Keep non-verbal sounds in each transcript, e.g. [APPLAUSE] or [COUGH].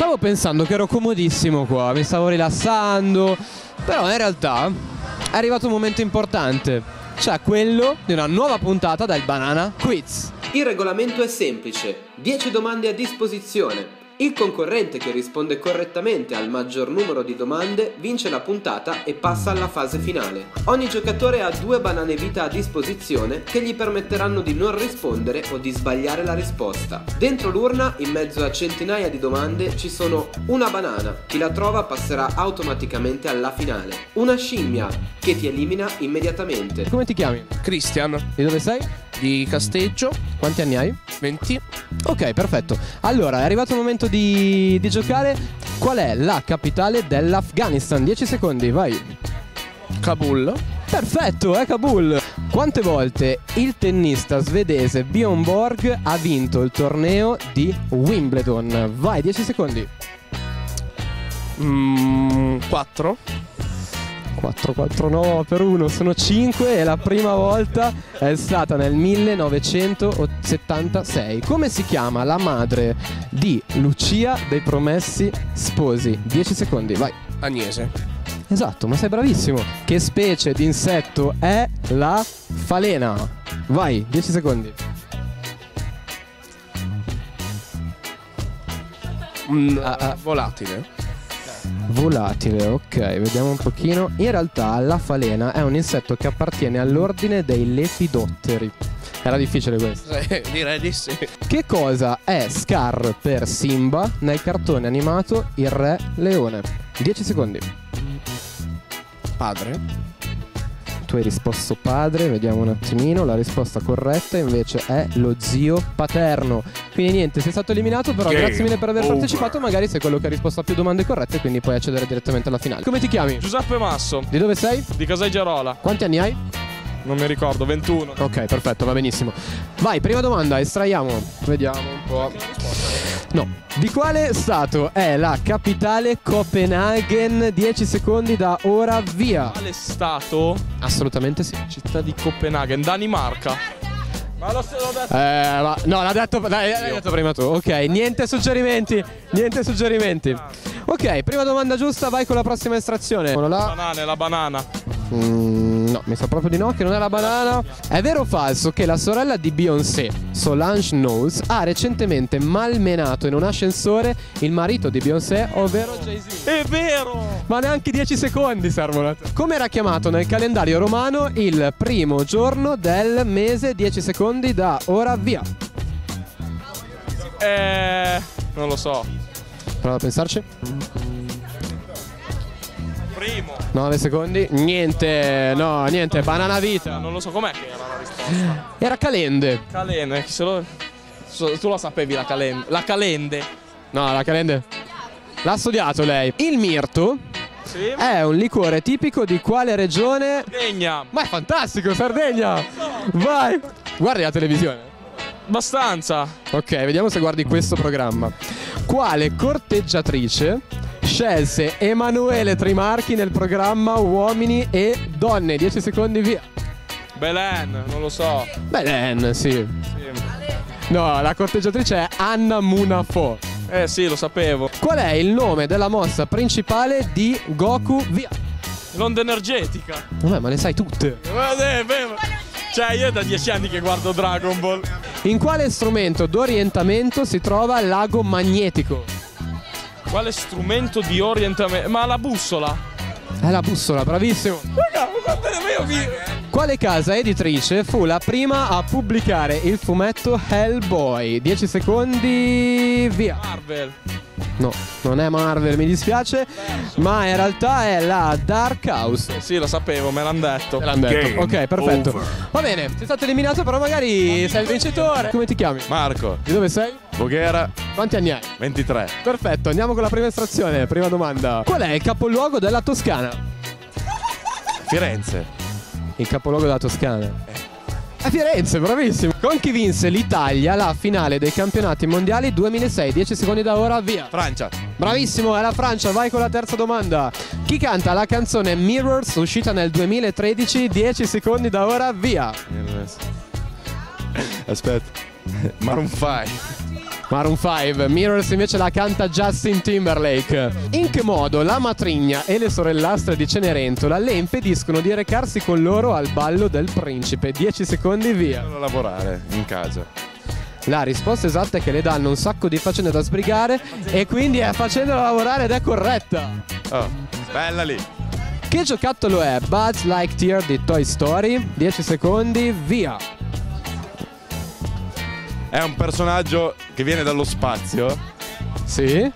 Stavo pensando che ero comodissimo qua, mi stavo rilassando, però in realtà è arrivato un momento importante, cioè quello di una nuova puntata del Banana Quiz. Il regolamento è semplice, 10 domande a disposizione. Il concorrente che risponde correttamente al maggior numero di domande vince la puntata e passa alla fase finale. Ogni giocatore ha due banane vita a disposizione che gli permetteranno di non rispondere o di sbagliare la risposta. Dentro l'urna, in mezzo a centinaia di domande, ci sono una banana. Chi la trova passerà automaticamente alla finale. Una scimmia che ti elimina immediatamente. Come ti chiami? Christian Di dove sei? Di Casteggio, Quanti anni hai? 20. Ok, perfetto. Allora, è arrivato il momento di, di giocare. Qual è la capitale dell'Afghanistan? 10 secondi, vai. Kabul, Perfetto, è Kabul. Quante volte il tennista svedese Bjorn Borg ha vinto il torneo di Wimbledon? Vai, 10 secondi. mm, 4. 4, 4, no per 1, sono 5 e la prima volta è stata nel 1976. Come si chiama la madre di Lucia dei Promessi Sposi? 10 secondi, vai. Agnese. Esatto, ma sei bravissimo. Che specie di insetto è la falena? Vai, 10 secondi. Mm, Ah, ah. Volatile. Volatile, ok, vediamo un pochino. In realtà la falena è un insetto che appartiene all'ordine dei lepidotteri. Era difficile questo. [LAUGHS] Eh, direi di sì. Che cosa è Scar per Simba nel cartone animato Il Re Leone? 10 secondi. Padre. Tu hai risposto padre, vediamo un attimino. La risposta corretta invece è lo zio paterno. Quindi niente, sei stato eliminato, però Game grazie mille per aver over. partecipato. Magari sei quello che ha risposto a più domande corrette, quindi puoi accedere direttamente alla finale. Come ti chiami? Giuseppe Masso, Di dove sei? di Caseggerola. Quanti anni hai? Non mi ricordo, 21. Ok, perfetto, va benissimo. Vai, prima domanda, estraiamo. Vediamo un po'. No. Di quale stato è la capitale Copenaghen? 10 secondi da ora, via. Quale stato? Assolutamente sì. Città di Copenaghen, Danimarca. Ma lo l'ho detto. Eh, ma no, l'ha detto, dai, l'hai detto prima tu. Ok, niente suggerimenti, niente suggerimenti. Ok, prima domanda giusta, vai con la prossima estrazione. Là. Banane, la banana. Mm, no, mi sa proprio di no, che non è la banana. È vero o falso che la sorella di Beyoncé, Solange Knowles, ha recentemente malmenato in un ascensore il marito di Beyoncé, ovvero Jay-Z? È vero! Ma neanche 10 secondi servono. Come era chiamato nel calendario romano il primo giorno del mese? 10 secondi da ora, via. Eh. Non lo so. Prova a pensarci. Primo. 9 secondi. Niente, no, niente, banana vita. Non lo so com'è che era la risposta. Era calende. Calende, chi se lo. Tu lo sapevi la calende. La calende. No, la calende. L'ha studiato lei. Il mirto Sì. è un liquore tipico di quale regione? Degna. Ma è fantastico, Sardegna! Vai! Guardi la televisione. Abbastanza. Ok, vediamo se guardi questo programma. Quale corteggiatrice scelse Emanuele Trimarchi nel programma Uomini e Donne? 10 secondi via. Belen, non lo so. Belen, sì. Sì. No, la corteggiatrice è Anna Munafo. Eh sì, lo sapevo. Qual è il nome della mossa principale di Goku? Via. L'onda energetica. Vabbè, ma le sai tutte. Guarda, è vero. Cioè, io è da dieci anni che guardo Dragon Ball. In quale strumento d'orientamento si trova l'ago magnetico? Quale strumento di orientamento? Ma la bussola. È la bussola, bravissimo. Raga, io vi... Quale casa editrice fu la prima a pubblicare il fumetto Hellboy? 10 secondi, via. Marvel. No, non è Marvel, mi dispiace, ma in realtà è la Dark House. Sì, lo sapevo, me l'hanno detto. Te l'hanno detto. Ok, perfetto. over. Va bene, sei stato eliminato, però magari sei il vincitore. Come ti chiami? Marco, Di dove sei? Voghera, Quanti anni hai? 23. Perfetto, andiamo con la prima estrazione. Prima domanda. Qual è il capoluogo della Toscana? Firenze. Il capoluogo della Toscana. È Firenze, bravissimo. Con chi vinse l'Italia la finale dei campionati mondiali 2006? 10 secondi da ora, via. Francia. Bravissimo, è la Francia. Vai con la terza domanda. Chi canta la canzone Mirrors uscita nel 2013? 10 secondi da ora, via. Aspetta. Maroon 5. Maroon 5, Mirrors invece la canta Justin Timberlake. In che modo la matrigna e le sorellastre di Cenerentola le impediscono di recarsi con loro al ballo del principe? 10 secondi via. Devono lavorare in casa. La risposta esatta è che le danno un sacco di faccende da sbrigare e quindi è facendola lavorare ed è corretta. Oh, bella lì. Che giocattolo è Buzz Lightyear di Toy Story? 10 secondi, via. È un personaggio che viene dallo spazio. Sì.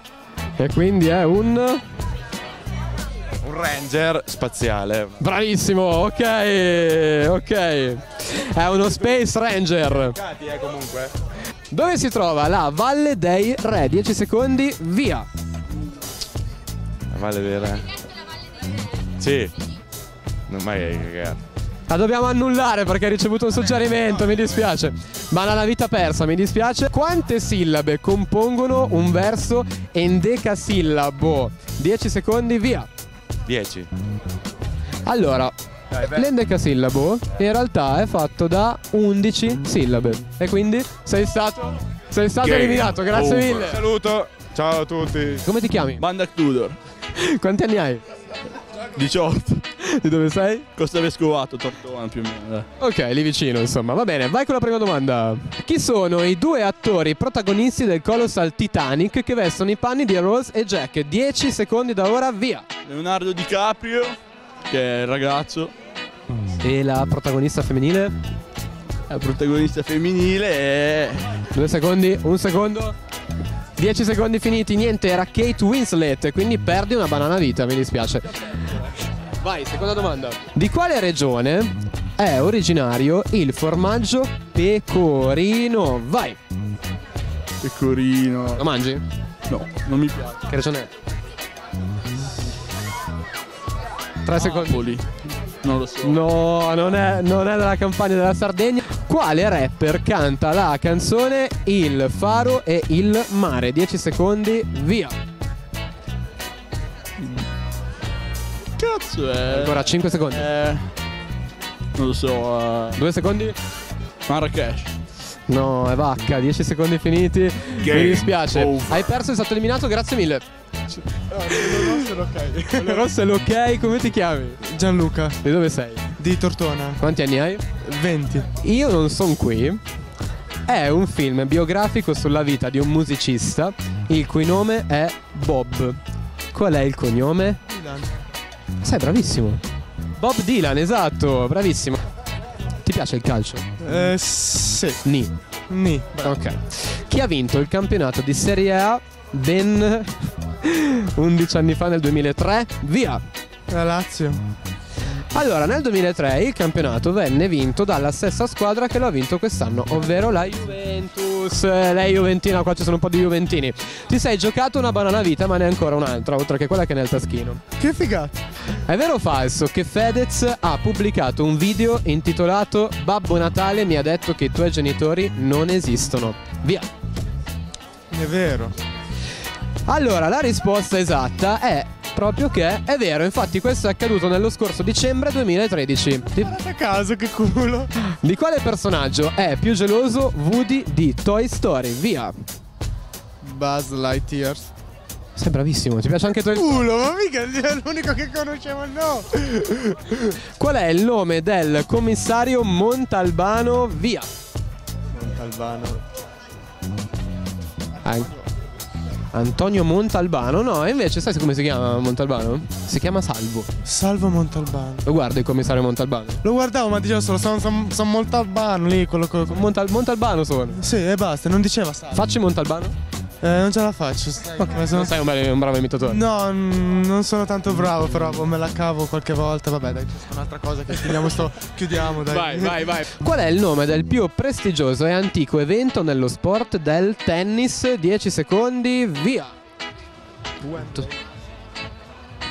E quindi è un... Un ranger spaziale. Bravissimo, ok, ok. È uno Space Ranger. Eh, comunque. Dove si trova la Valle dei Re? 10 secondi, via. Vale dire. Sì. Non mai cagato. La dobbiamo annullare perché hai ricevuto un suggerimento, mi dispiace. Banana vita persa, mi dispiace. Quante sillabe compongono un verso endecasillabo? 10 secondi, via. 10. Allora, l'endecasillabo in realtà è fatto da 11 sillabe. E quindi sei stato, sei stato Game eliminato, grazie over. mille. Saluto. Ciao a tutti. Come ti chiami? Banda Tudor. Quanti anni hai? 18. Di dove sei? Costa Vescovato, Tortona più o meno. Ok, lì vicino, insomma. Va bene, vai con la prima domanda. Chi sono i due attori protagonisti del Colossal Titanic che vestono i panni di Rose e Jack? 10 secondi da ora, via. Leonardo DiCaprio, che è il ragazzo, E la protagonista femminile? è il protagonista femminile e... Due secondi, un secondo. 10 secondi finiti, niente, era Kate Winslet, quindi perdi una banana vita, mi dispiace. Vai, seconda domanda. Di quale regione è originario il formaggio pecorino? Vai, Pecorino. lo mangi? No, non mi piace. Che regione è? 3 secondi. Napoli. Non lo so. No, non è, non è della campagna della Sardegna. Quale rapper canta la canzone Il faro e il mare? 10 secondi, via. Cazzo è... Ancora 5 secondi. Eh, non lo so. eh, 2 secondi. Marrakesh. No, è vacca, 10 secondi finiti. Mi Game dispiace. over. Hai perso, sei stato eliminato, grazie mille. ok. Rosso è l'ok, come ti chiami? Gianluca Di dove sei? di Tortona, Quanti anni hai? 20. Io non sono qui. È un film biografico sulla vita di un musicista il cui nome è Bob. Qual è il cognome? Sei bravissimo. Bob Dylan, esatto, bravissimo. Ti piace il calcio? Eh, sì. Ni. Ni. Ok. Chi ha vinto il campionato di Serie A ben 11 anni fa nel 2003? Via. La Lazio. Allora, nel 2003 il campionato venne vinto dalla stessa squadra che lo ha vinto quest'anno, ovvero la Juventus. Eh, Lei Juventina, qua ci sono un po' di Juventini. Ti sei giocato una banana vita, ma ne hai ancora un'altra, oltre che quella che è nel taschino. Che figata. È vero o falso che Fedez ha pubblicato un video intitolato Babbo Natale mi ha detto che i tuoi genitori non esistono? Via. È vero. Allora, la risposta esatta è proprio che è vero, infatti questo è accaduto nello scorso dicembre 2013. Di, A caso, che culo. [LAUGHS] di quale personaggio è più geloso Woody di Toy Story? Via. Buzz Lightyear. Sei bravissimo, ti piace anche Toy Culo, ma mica è l'unico che conoscevo, no. [LAUGHS] Qual è il nome del commissario Montalbano? Via. Montalbano. An- Antonio Montalbano? No, invece sai come si chiama Montalbano? Si chiama Salvo. Salvo Montalbano. Lo guarda il commissario Montalbano? Lo guardavo, ma diceva solo sono, sono, sono Montalbano lì, quello che... Montal- Montalbano sono. Sì, e basta, non diceva Salvo. Facci Montalbano? Eh, non ce la faccio. sai come sono- Non sei un, bel- un bravo imitatore. No, non sono tanto bravo, però me la cavo qualche volta. Vabbè, dai, questa è un'altra cosa che chiudiamo sto. [LAUGHS] chiudiamo, dai. Vai, vai, vai. Qual è il nome del più prestigioso e antico evento nello sport del tennis? 10 secondi, via.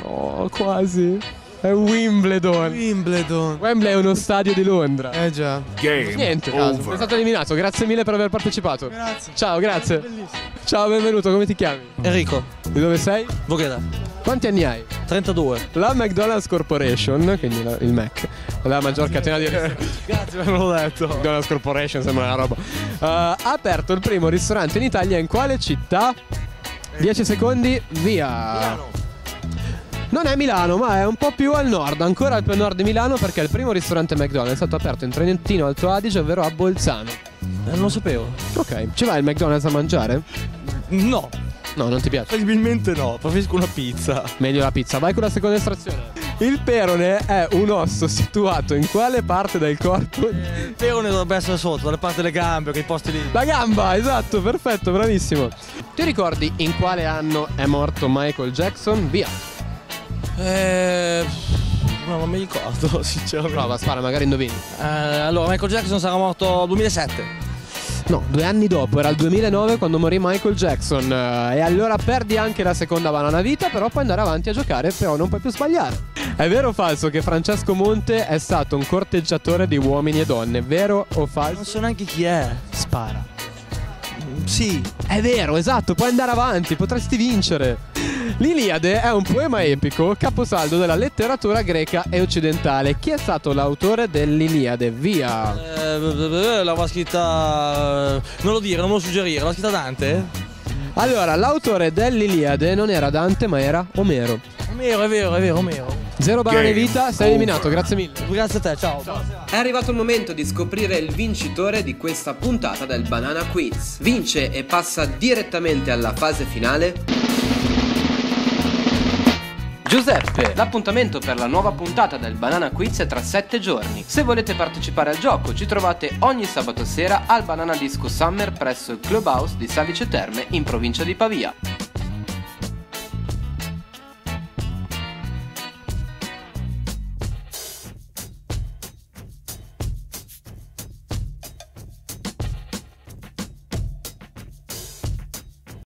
Oh, quasi. È Wimbledon. Wimbledon. Wembley è uno stadio di Londra. Eh già. Game Niente, over. sei stato eliminato. Grazie mille per aver partecipato. Grazie. Ciao, grazie. Bellissimo. Ciao, benvenuto. Come ti chiami? Enrico, Di dove sei? Voghera. Quanti anni hai? 32. La McDonald's Corporation, quindi la- il Mac, la maggior catena di ristoranti. [LAUGHS] Grazie, me l'ho detto. McDonald's Corporation sembra una roba. Uh, ha aperto il primo ristorante in Italia in quale città? 10 secondi, via. Non è Milano, ma è un po' più al nord, ancora più a nord di Milano perché il primo ristorante McDonald's è stato aperto in Trentino Alto Adige, ovvero a Bolzano. Eh, non lo sapevo. Ok, ci vai il McDonald's a mangiare? No, No, non ti piace. incredibilmente no. Preferisco una pizza. Meglio la pizza, vai con la seconda estrazione. Il perone è un osso situato in quale parte del corpo? Il perone dovrebbe essere sotto, dalle parti delle gambe, quei posti lì. La gamba, esatto, perfetto, bravissimo. Ti ricordi in quale anno è morto Michael Jackson? Via. Eh. No, non mi ricordo, [LAUGHS] sinceramente. Prova, spara, magari indovini. Eh, allora, Michael Jackson sarà morto nel 2007. No, due anni dopo, era il 2009 quando morì Michael Jackson. eh, E allora perdi anche la seconda banana vita, però puoi andare avanti a giocare, però non puoi più sbagliare. È vero o falso che Francesco Monte è stato un corteggiatore di uomini e donne? Vero o Non falso? so neanche chi è. Spara. Sì. È vero, esatto, puoi andare avanti, potresti vincere. L'Iliade è un poema epico, caposaldo della letteratura greca e occidentale. Chi è stato l'autore dell'Iliade? Via. Eh, l'aveva scritta. Non lo dire, non me lo suggerire. L'aveva scritta Dante? Allora, l'autore dell'Iliade non era Dante, ma era Omero. Omero, è vero, è vero, Omero. Zero banane vita, sei eliminato, grazie mille. Grazie a te, ciao. È arrivato il momento di scoprire il vincitore di questa puntata del Banana Quiz. Vince e passa direttamente alla fase finale. Giuseppe, l'appuntamento per la nuova puntata del Banana Quiz è tra 7 giorni. Se volete partecipare al gioco, ci trovate ogni sabato sera al Banana Disco Summer presso il Clubhouse di Salice Terme in provincia di Pavia.